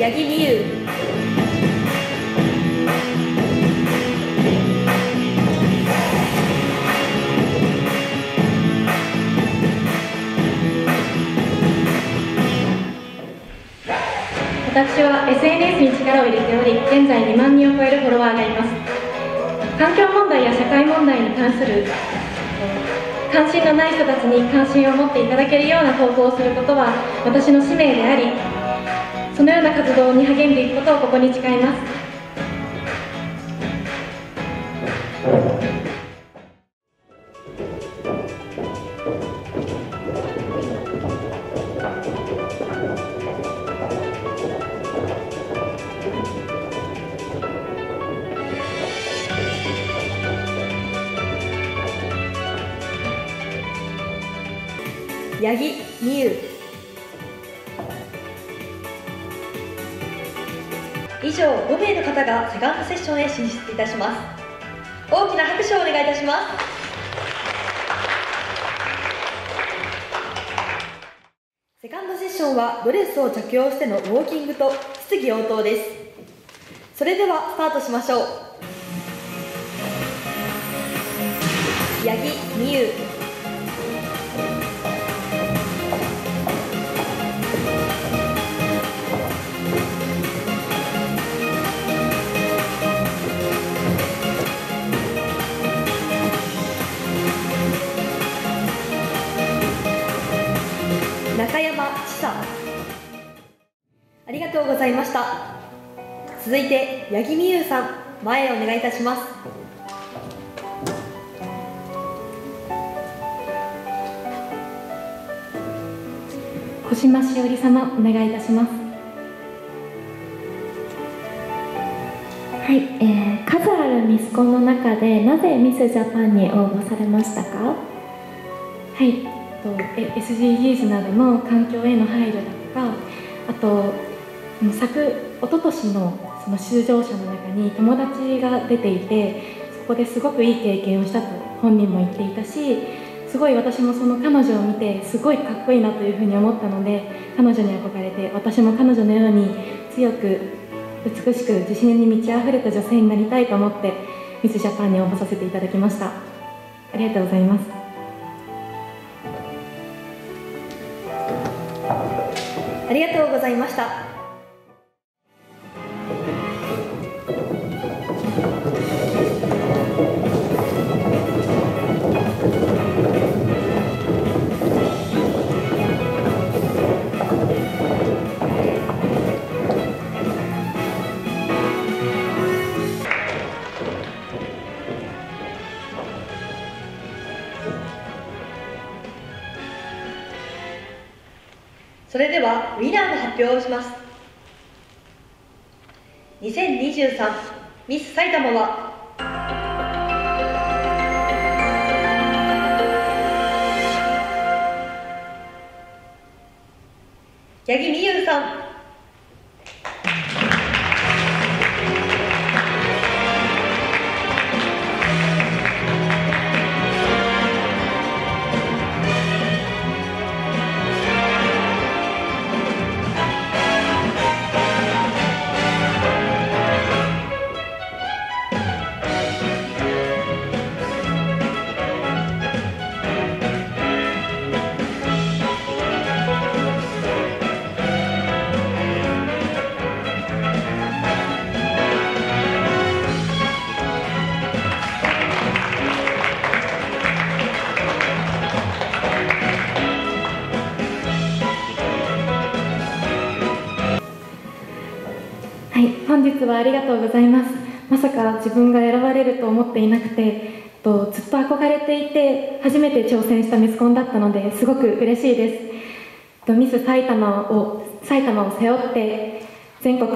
八木美優。私は SNS に力を入れており現在2万人を超えるフォロワーがいます。環境問題や社会問題に関する関心のない人たちに関心を持っていただけるような投稿をすることは私の使命でありそのような活動に励んでいくことをここに誓います。八木美優。以上5名の方がセカンドセッションへ進出いたします。大きな拍手をお願いいたします。セカンドセッションはドレスを着用してのウォーキングと質疑応答です。それではスタートしましょう。八木美優ありがとうございました。続いて八木美優さん前へお願いいたします。小島しおり様お願いいたします。はい、えー、数あるミスコンの中でなぜミスジャパンに応募されましたか？はいと SDGs などの環境への配慮だとかあと昨一昨年のその出場者の中に友達が出ていてそこですごくいい経験をしたと本人も言っていたしすごい私もその彼女を見てすごいかっこいいなというふうに思ったので彼女に憧れて私も彼女のように強く美しく自信に満ち溢れた女性になりたいと思ってミスジャパンに応募させていただきました。ありがとうございます。ありがとうございました。それではウィナーの発表をします。2023ミス埼玉は？八木美優さん。い本日はありがとうございます。まさか自分が選ばれると思っていなくてとずっと憧れていて初めて挑戦したミスコンだったのですごく嬉しいです。とミス埼玉を埼玉を背負って全国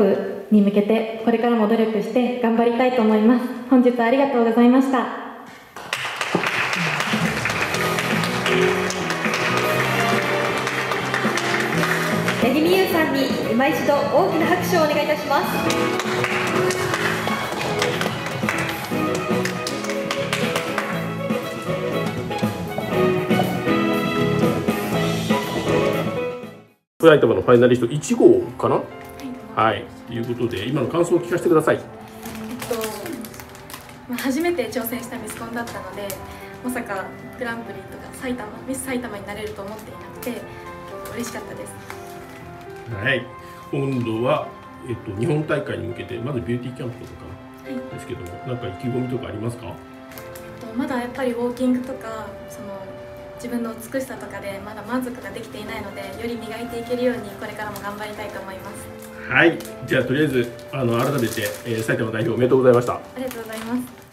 に向けてこれからも努力して頑張りたいと思います。本日はありがとうございました。八木美優さんに今一度大きな拍手をお願いいたします。フライトマのファイナリスト1号かな、はい、はい。ということで今の感想を聞かせてください。えっと、まあ、初めて挑戦したミスコンだったのでまさかグランプリとか埼玉ミス埼玉になれると思っていなくて嬉しかったですはい。今度は、えっと、日本大会に向けてまずビューティーキャンプとかはい。ですけどもなんか意気込みとかありますか？えっとまだやっぱりウォーキングとかその自分の美しさとかでまだ満足ができていないのでより磨いていけるようにこれからも頑張りたいと思います。はい。じゃあとりあえずあの改めて、えー埼玉代表おめでとうございました。ありがとうございます